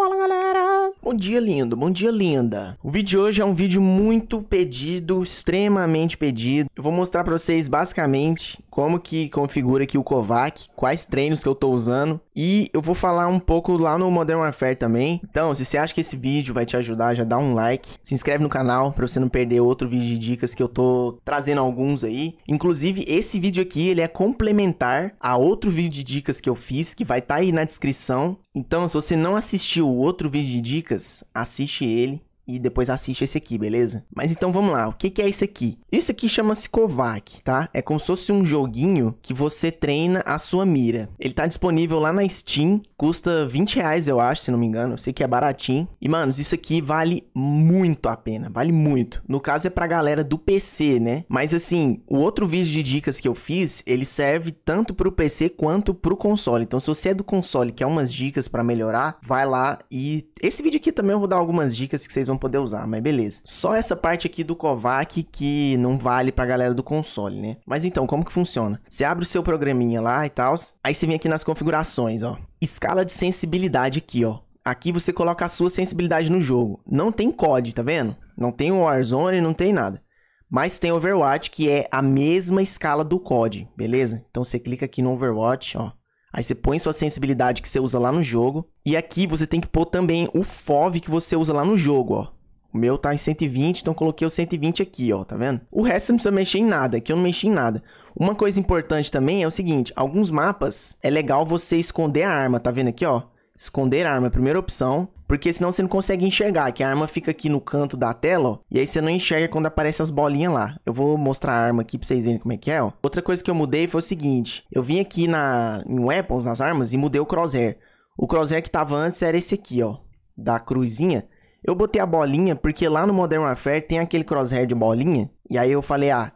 Fala galera! Bom dia lindo, bom dia linda! O vídeo de hoje é um vídeo muito pedido, extremamente pedido. Eu vou mostrar pra vocês basicamente como que configura aqui o Kovac, quais treinos que eu tô usando e eu vou falar um pouco lá no Modern Warfare também. Então, se você acha que esse vídeo vai te ajudar, já dá um like, se inscreve no canal pra você não perder outro vídeo de dicas que eu tô trazendo alguns aí. Inclusive, esse vídeo aqui, ele é complementar a outro vídeo de dicas que eu fiz, que vai estar tá aí na descrição. Então, se você não assistiu o outro vídeo de dicas, assiste ele e depois assiste esse aqui, beleza? Mas então vamos lá, o que, que é isso aqui? Isso aqui chama-se Kovac, tá? É como se fosse um joguinho que você treina a sua mira. Ele tá disponível lá na Steam, custa 20 reais, eu acho, se não me engano. Eu sei que é baratinho. E, manos, isso aqui vale muito a pena, vale muito. No caso é pra galera do PC, né? Mas assim, o outro vídeo de dicas que eu fiz, ele serve tanto pro PC quanto pro console. Então, se você é do console e quer umas dicas para melhorar, vai lá e... Esse vídeo aqui também eu vou dar algumas dicas que vocês vão poder usar, mas beleza. Só essa parte aqui do Kovac que não vale pra galera do console, né? Mas então, como que funciona? Você abre o seu programinha lá e tal, aí você vem aqui nas configurações, ó. Escala de sensibilidade aqui, ó. Aqui você coloca a sua sensibilidade no jogo. Não tem COD, tá vendo? Não tem Warzone, não tem nada. Mas tem Overwatch, que é a mesma escala do COD, beleza? Então você clica aqui no Overwatch, ó. Aí você põe sua sensibilidade que você usa lá no jogo. E aqui você tem que pôr também o FOV que você usa lá no jogo, ó. O meu tá em 120, então coloquei o 120 aqui, ó, tá vendo? O resto você não precisa mexer em nada, aqui eu não mexi em nada. Uma coisa importante também é o seguinte, alguns mapas é legal você esconder a arma, tá vendo aqui, ó? Esconder a arma, é primeira opção, porque senão você não consegue enxergar, que a arma fica aqui no canto da tela, ó, e aí você não enxerga quando aparece as bolinhas lá. Eu vou mostrar a arma aqui pra vocês verem como é que é, ó. Outra coisa que eu mudei foi o seguinte, eu vim aqui na, em weapons, nas armas, e mudei o crosshair. O crosshair que tava antes era esse aqui, ó, da cruzinha. Eu botei a bolinha porque lá no Modern Warfare tem aquele crosshair de bolinha. E aí eu falei, ah,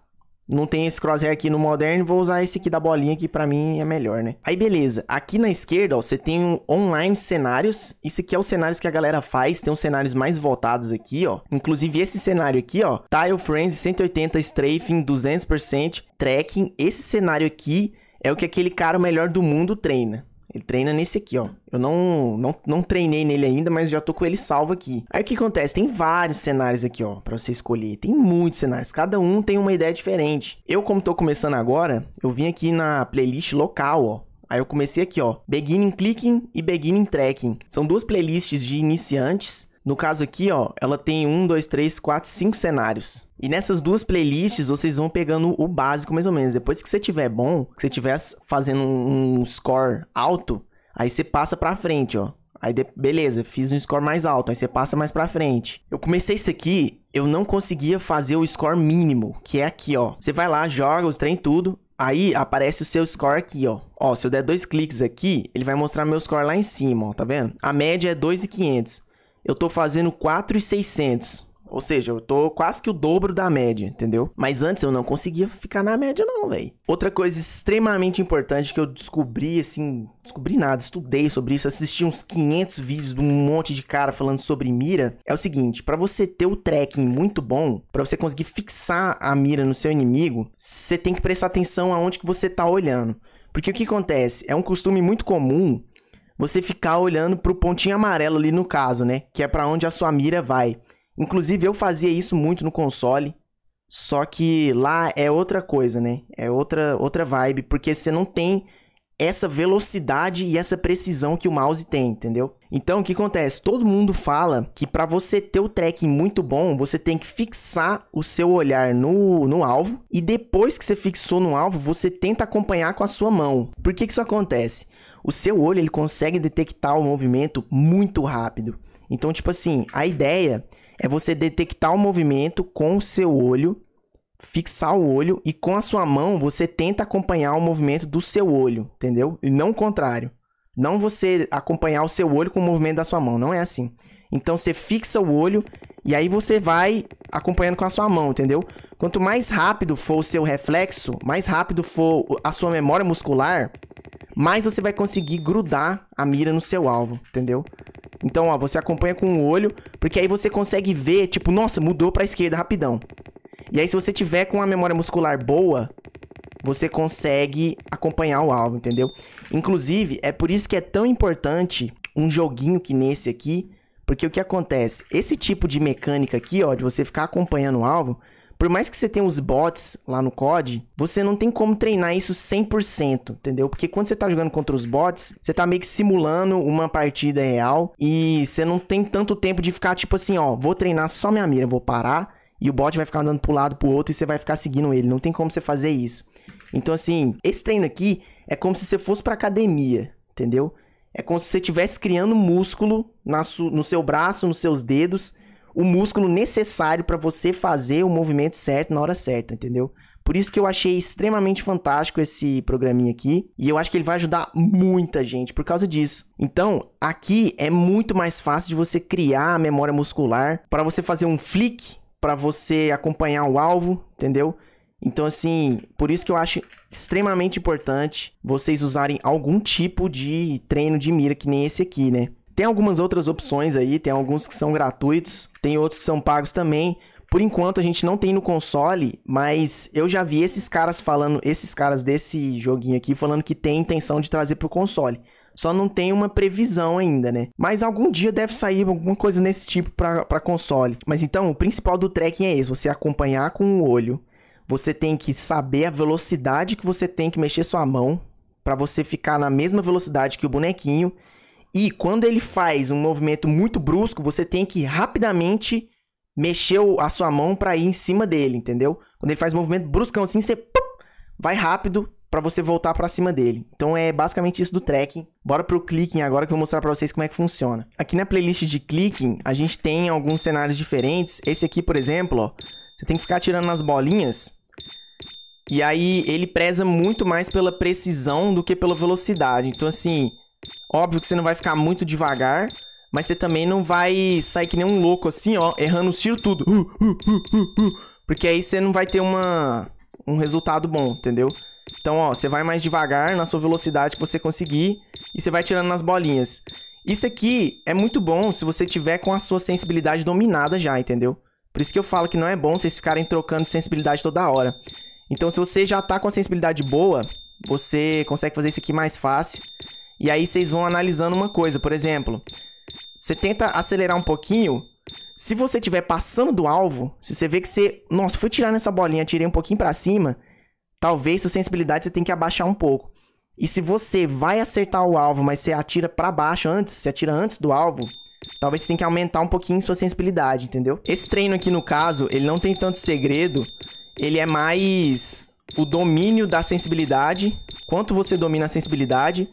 não tem esse crosshair aqui no Modern, vou usar esse aqui da bolinha que para mim é melhor, né? Aí beleza, aqui na esquerda, ó, você tem um online cenários. Isso aqui é os cenários que a galera faz, tem uns cenários mais voltados aqui, ó. Inclusive esse cenário aqui, ó, Tile Frenzy 180 Strafing 200% Tracking. Esse cenário aqui é o que aquele cara melhor do mundo treina. Ele treina nesse aqui, ó. Eu não, não, não treinei nele ainda, mas já tô com ele salvo aqui. Aí o que acontece? Tem vários cenários aqui, ó, pra você escolher. Tem muitos cenários. Cada um tem uma ideia diferente. Eu, como tô começando agora, eu vim aqui na playlist local, ó. Aí eu comecei aqui, ó. Beginning Clicking e Beginning Tracking. São duas playlists de iniciantes no caso aqui, ó, ela tem um, dois, três, quatro, cinco cenários. E nessas duas playlists, vocês vão pegando o básico mais ou menos. Depois que você tiver bom, que você tiver fazendo um score alto, aí você passa pra frente, ó. Aí, de... beleza, fiz um score mais alto, aí você passa mais pra frente. Eu comecei isso aqui, eu não conseguia fazer o score mínimo, que é aqui, ó. Você vai lá, joga os trem tudo, aí aparece o seu score aqui, ó. Ó, se eu der dois cliques aqui, ele vai mostrar meu score lá em cima, ó, tá vendo? A média é 2.500 eu tô fazendo 4,600. Ou seja, eu tô quase que o dobro da média, entendeu? Mas antes eu não conseguia ficar na média não, velho. Outra coisa extremamente importante que eu descobri, assim, descobri nada, estudei sobre isso, assisti uns 500 vídeos de um monte de cara falando sobre mira, é o seguinte, para você ter o tracking muito bom, para você conseguir fixar a mira no seu inimigo, você tem que prestar atenção aonde que você tá olhando. Porque o que acontece? É um costume muito comum você ficar olhando pro pontinho amarelo ali no caso, né? Que é para onde a sua mira vai. Inclusive eu fazia isso muito no console, só que lá é outra coisa, né? É outra outra vibe, porque você não tem essa velocidade e essa precisão que o mouse tem, entendeu? Então, o que acontece? Todo mundo fala que para você ter o tracking muito bom, você tem que fixar o seu olhar no, no alvo e depois que você fixou no alvo, você tenta acompanhar com a sua mão. Por que, que isso acontece? O seu olho ele consegue detectar o movimento muito rápido. Então, tipo assim, a ideia é você detectar o movimento com o seu olho fixar o olho e com a sua mão você tenta acompanhar o movimento do seu olho, entendeu? E não o contrário. Não você acompanhar o seu olho com o movimento da sua mão, não é assim. Então você fixa o olho e aí você vai acompanhando com a sua mão, entendeu? Quanto mais rápido for o seu reflexo, mais rápido for a sua memória muscular, mais você vai conseguir grudar a mira no seu alvo, entendeu? Então, ó, você acompanha com o olho, porque aí você consegue ver, tipo, nossa, mudou para a esquerda rapidão. E aí, se você tiver com a memória muscular boa, você consegue acompanhar o alvo, entendeu? Inclusive, é por isso que é tão importante um joguinho que nesse aqui, porque o que acontece? Esse tipo de mecânica aqui, ó, de você ficar acompanhando o alvo, por mais que você tenha os bots lá no COD, você não tem como treinar isso 100%, entendeu? Porque quando você tá jogando contra os bots, você tá meio que simulando uma partida real e você não tem tanto tempo de ficar tipo assim, ó, vou treinar só minha mira, vou parar e o bot vai ficar andando pro lado pro outro e você vai ficar seguindo ele. Não tem como você fazer isso. Então assim, esse treino aqui é como se você fosse pra academia, entendeu? É como se você estivesse criando músculo no seu braço, nos seus dedos, o músculo necessário para você fazer o movimento certo na hora certa, entendeu? Por isso que eu achei extremamente fantástico esse programinha aqui. E eu acho que ele vai ajudar muita gente por causa disso. Então, aqui é muito mais fácil de você criar a memória muscular para você fazer um flick, para você acompanhar o alvo, entendeu? Então, assim, por isso que eu acho extremamente importante vocês usarem algum tipo de treino de mira, que nem esse aqui, né? Tem algumas outras opções aí, tem alguns que são gratuitos, tem outros que são pagos também. Por enquanto a gente não tem no console, mas eu já vi esses caras falando, esses caras desse joguinho aqui falando que tem intenção de trazer pro console. Só não tem uma previsão ainda, né? Mas algum dia deve sair alguma coisa nesse tipo para console. Mas então, o principal do tracking é esse: você acompanhar com o olho. Você tem que saber a velocidade que você tem que mexer sua mão para você ficar na mesma velocidade que o bonequinho e quando ele faz um movimento muito brusco, você tem que rapidamente mexer a sua mão para ir em cima dele, entendeu? Quando ele faz um movimento bruscão assim, você vai rápido para você voltar para cima dele. Então é basicamente isso do tracking. Bora pro clicking agora que eu vou mostrar para vocês como é que funciona. Aqui na playlist de clicking, a gente tem alguns cenários diferentes. Esse aqui, por exemplo, ó, você tem que ficar tirando nas bolinhas. E aí ele preza muito mais pela precisão do que pela velocidade. Então assim, Óbvio que você não vai ficar muito devagar, mas você também não vai sair que nem um louco assim, ó, errando os tiros tudo. Uh, uh, uh, porque aí você não vai ter uma, um resultado bom, entendeu? Então, ó, você vai mais devagar na sua velocidade que você conseguir e você vai tirando nas bolinhas. Isso aqui é muito bom se você tiver com a sua sensibilidade dominada já, entendeu? Por isso que eu falo que não é bom vocês ficarem trocando de sensibilidade toda hora. Então, se você já tá com a sensibilidade boa, você consegue fazer isso aqui mais fácil. E aí vocês vão analisando uma coisa, por exemplo, você tenta acelerar um pouquinho. Se você estiver passando do alvo, se você vê que você, nossa, fui tirar nessa bolinha, tirei um pouquinho para cima, talvez sua sensibilidade você tem que abaixar um pouco. E se você vai acertar o alvo, mas você atira para baixo antes, você atira antes do alvo, talvez você tenha que aumentar um pouquinho sua sensibilidade, entendeu? Esse treino aqui no caso, ele não tem tanto segredo, ele é mais o domínio da sensibilidade, quanto você domina a sensibilidade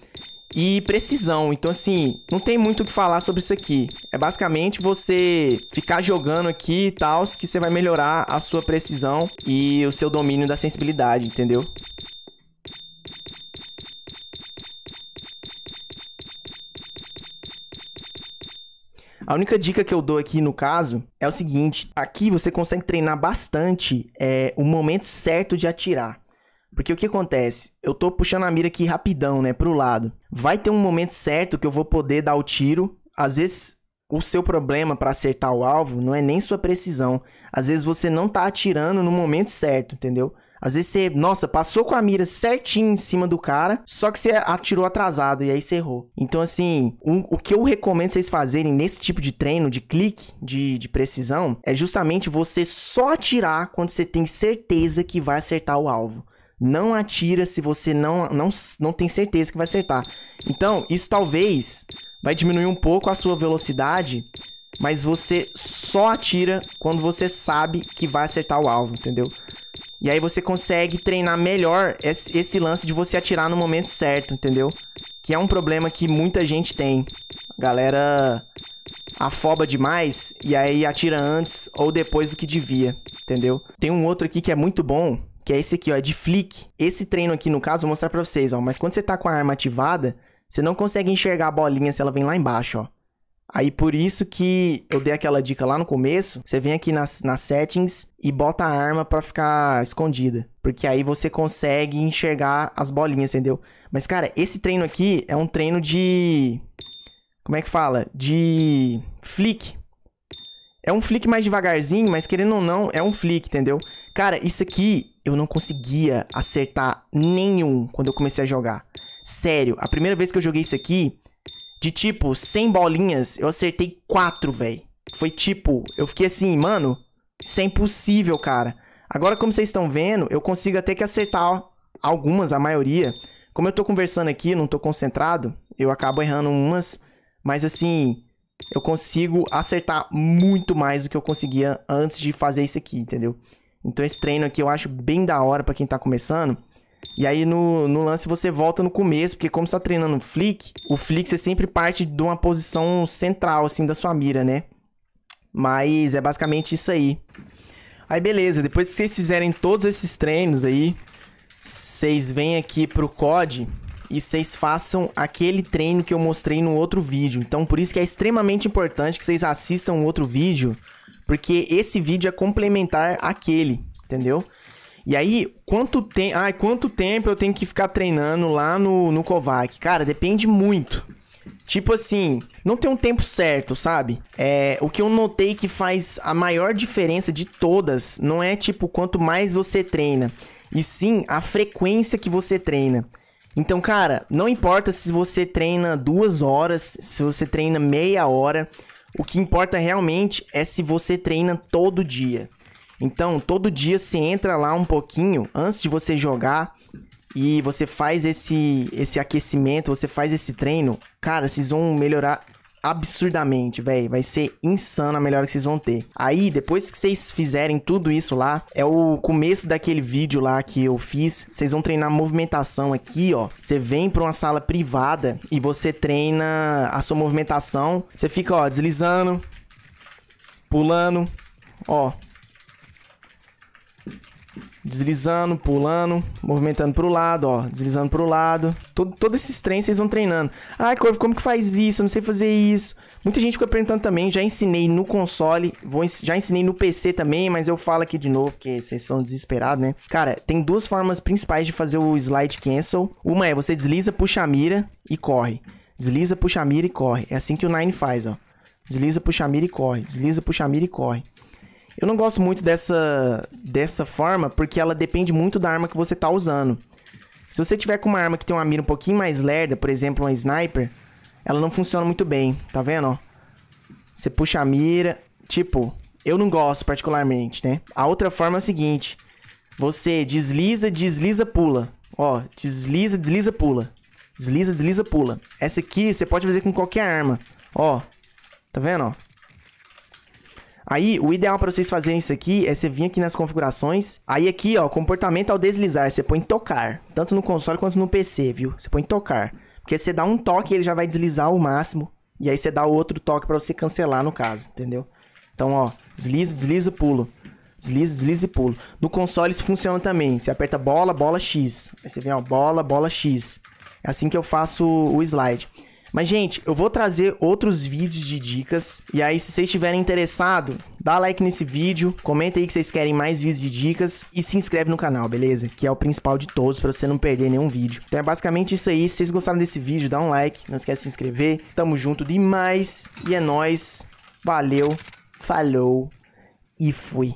e precisão. Então, assim, não tem muito o que falar sobre isso aqui. É basicamente você ficar jogando aqui e tal, que você vai melhorar a sua precisão e o seu domínio da sensibilidade, entendeu? A única dica que eu dou aqui no caso é o seguinte: aqui você consegue treinar bastante é, o momento certo de atirar. Porque o que acontece? Eu tô puxando a mira aqui rapidão, né, pro lado. Vai ter um momento certo que eu vou poder dar o tiro. Às vezes o seu problema para acertar o alvo não é nem sua precisão. Às vezes você não tá atirando no momento certo, entendeu? Às vezes você, nossa, passou com a mira certinho em cima do cara, só que você atirou atrasado e aí você errou. Então, assim, um, o que eu recomendo vocês fazerem nesse tipo de treino, de clique, de, de precisão, é justamente você só atirar quando você tem certeza que vai acertar o alvo. Não atira se você não, não, não tem certeza que vai acertar. Então, isso talvez vai diminuir um pouco a sua velocidade, mas você só atira quando você sabe que vai acertar o alvo, entendeu? E aí você consegue treinar melhor esse, lance de você atirar no momento certo, entendeu? Que é um problema que muita gente tem. A galera afoba demais e aí atira antes ou depois do que devia, entendeu? Tem um outro aqui que é muito bom, que é esse aqui, ó, de flick. Esse treino aqui, no caso, vou mostrar pra vocês, ó. Mas quando você tá com a arma ativada, você não consegue enxergar a bolinha se ela vem lá embaixo, ó. Aí por isso que eu dei aquela dica lá no começo, você vem aqui nas, nas settings e bota a arma para ficar escondida, porque aí você consegue enxergar as bolinhas, entendeu? Mas cara, esse treino aqui é um treino de como é que fala? De flick. É um flick mais devagarzinho, mas querendo ou não, é um flick, entendeu? Cara, isso aqui eu não conseguia acertar nenhum quando eu comecei a jogar. Sério, a primeira vez que eu joguei isso aqui, De tipo, 100 bolinhas, eu acertei 4, velho. Foi tipo, eu fiquei assim, mano, isso é impossível, cara. Agora, como vocês estão vendo, eu consigo até que acertar algumas, a maioria. Como eu tô conversando aqui, não tô concentrado, eu acabo errando umas, mas assim, eu consigo acertar muito mais do que eu conseguia antes de fazer isso aqui, entendeu? Então esse treino aqui eu acho bem da hora para quem tá começando. E aí no, no lance você volta no começo, porque como você tá treinando flick, o flick você sempre parte de uma posição central, assim, da sua mira, né? Mas é basicamente isso aí. Aí beleza, depois que vocês fizerem todos esses treinos aí, vocês vêm aqui pro COD e vocês façam aquele treino que eu mostrei no outro vídeo. Então por isso que é extremamente importante que vocês assistam o outro vídeo, porque esse vídeo é complementar àquele, entendeu? E aí, quanto, tem... ah, quanto tempo eu tenho que ficar treinando lá no, no Kovac? Cara, depende muito. Tipo assim, não tem um tempo certo, sabe? É, o que eu notei que faz a maior diferença de todas não é tipo quanto mais você treina, e sim a frequência que você treina. Então, cara, não importa se você treina duas horas, se você treina meia hora, o que importa realmente é se você treina todo dia. Então, todo dia você entra lá um pouquinho antes de você jogar e você faz esse, esse aquecimento, você faz esse treino. Cara, vocês vão melhorar absurdamente, velho. Vai ser insano a melhora que vocês vão ter. Aí, depois que vocês fizerem tudo isso lá, é o começo daquele vídeo lá que eu fiz. Vocês vão treinar movimentação aqui, ó. Você vem para uma sala privada e você treina a sua movimentação. Você fica, ó, deslizando, pulando, ó, deslizando, pulando, movimentando pro lado, ó, deslizando pro lado. Todo, todos esses treinos vocês vão treinando. Ah, Corvo, como que faz isso? Eu não sei fazer isso. Muita gente fica perguntando também, já ensinei no console, vou, já ensinei no PC também, mas eu falo aqui de novo, porque vocês são desesperados, né? Cara, tem duas formas principais de fazer o slide cancel. Uma é você desliza, puxa a mira e corre. Desliza, puxa a mira e corre. É assim que o Nine faz, ó. Desliza, puxa a mira e corre. Desliza, puxa a mira e corre. Eu não gosto muito dessa, dessa forma porque ela depende muito da arma que você tá usando. Se você tiver com uma arma que tem uma mira um pouquinho mais lerda, por exemplo, uma sniper, ela não funciona muito bem, tá vendo, ó? Você puxa a mira, tipo, eu não gosto particularmente, né? A outra forma é o seguinte, você desliza, desliza, pula. Ó, desliza, desliza, pula. Desliza, desliza, pula. Essa aqui você pode fazer com qualquer arma. Ó, tá vendo, ó? Aí, o ideal para vocês fazerem isso aqui é você vir aqui nas configurações. Aí aqui, ó, comportamento ao deslizar, você põe tocar. Tanto no console quanto no PC, viu? Você põe tocar. Porque você dá um toque, ele já vai deslizar o máximo. E aí você dá outro toque para você cancelar no caso, entendeu? Então, ó, desliza, desliza, pulo. Desliza, desliza e pulo. No console isso funciona também. Você aperta bola, bola X. Aí você vem, ó, bola, bola X. É assim que eu faço o slide. Mas, gente, eu vou trazer outros vídeos de dicas. E aí, se vocês estiverem interessados, dá like nesse vídeo, comenta aí que vocês querem mais vídeos de dicas e se inscreve no canal, beleza? Que é o principal de todos para você não perder nenhum vídeo. Então é basicamente isso aí. Se vocês gostaram desse vídeo, dá um like, não esquece de se inscrever. Tamo junto demais e é nóis. Valeu, falou e fui.